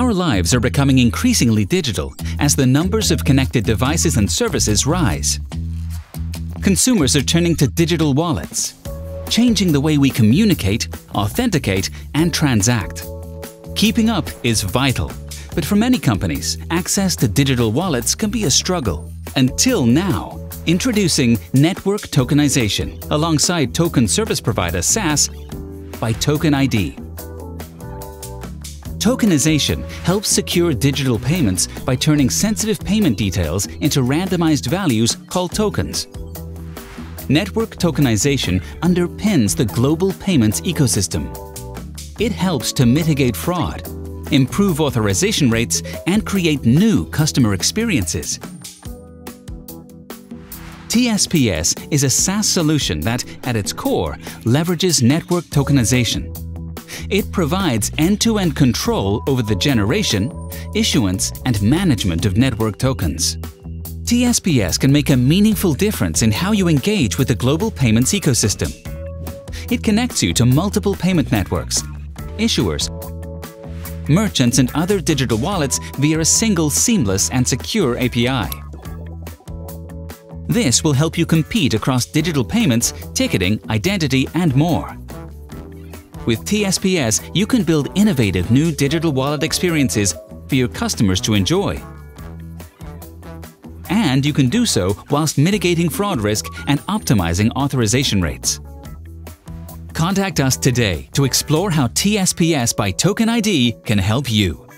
Our lives are becoming increasingly digital as the numbers of connected devices and services rise. Consumers are turning to digital wallets, changing the way we communicate, authenticate, and transact. Keeping up is vital, but for many companies, access to digital wallets can be a struggle. Until now, introducing network tokenization alongside token service provider SaaS by Token ID. Tokenization helps secure digital payments by turning sensitive payment details into randomized values called tokens. Network tokenization underpins the global payments ecosystem. It helps to mitigate fraud, improve authorization rates, and create new customer experiences. TSPS is a SaaS solution that, at its core, leverages network tokenization. It provides end-to-end control over the generation, issuance, and management of network tokens. TSPS can make a meaningful difference in how you engage with the global payments ecosystem. It connects you to multiple payment networks, issuers, merchants and other digital wallets via a single seamless and secure API. This will help you compete across digital payments, ticketing, identity, and more. With TSPS, you can build innovative new digital wallet experiences for your customers to enjoy. And you can do so whilst mitigating fraud risk and optimizing authorization rates. Contact us today to explore how TSPS by Token ID can help you.